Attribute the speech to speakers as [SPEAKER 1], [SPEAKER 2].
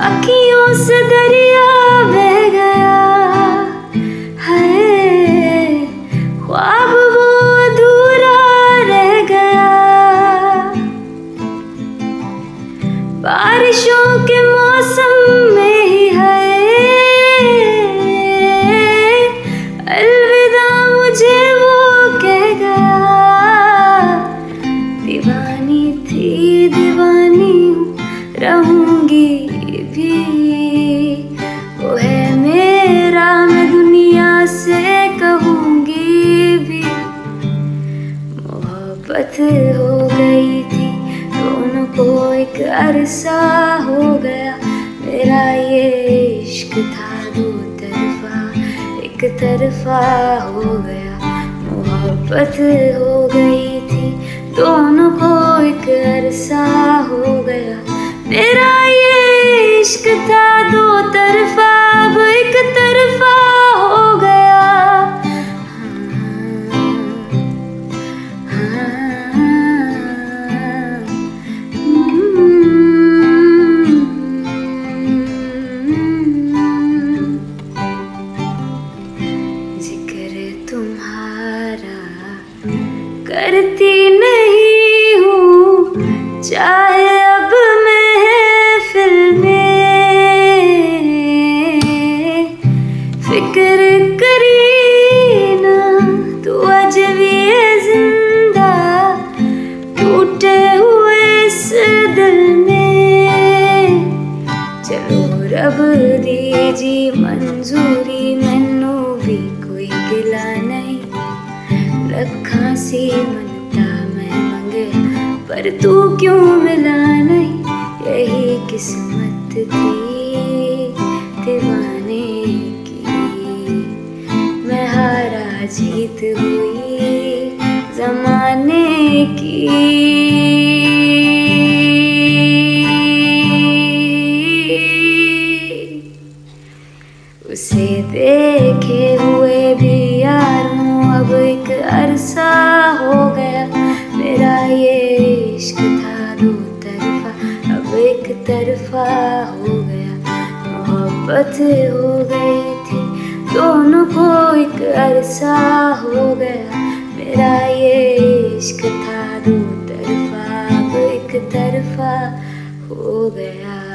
[SPEAKER 1] अखियों से दरिया बह गया है। ख्वाब वो अधूरा रह गया। बारिशों के मौसम में मोहब्बत हो गई थी, दोनों को एक अरसा हो गया। मेरा ये इश्क था दो तरफा, एक तरफा हो गया। मोहब्बत हो गई थी, दोनों को एक अरसा हो गया। मेरा ये इश्क था दो तरफा करती नहीं हूँ। चाहे अब में फ़िक्र करी ना, तू आज भी है ज़िंदा टूटे हुए इस दिल में। चलो रब दीजी मंजूरी। मनता मैं मंगे, पर तू क्यों मिला नहीं? यही किस्मत थी दीवाने की। मैं हारा जीत हुई जमाने की। उसे देखे तरफा हो गया, मोहब्बत हो गई थी। दोनों को एक अरसा हो गया, मेरा ये इश्क था दो तरफा एक तरफा हो गया।